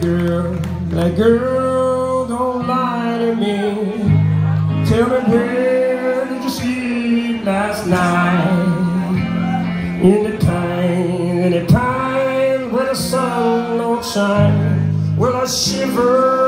That girl, that girl, don't lie to me. Tell me where did you sleep last night? In the time, in the time when the sun don't shine, will I shiver?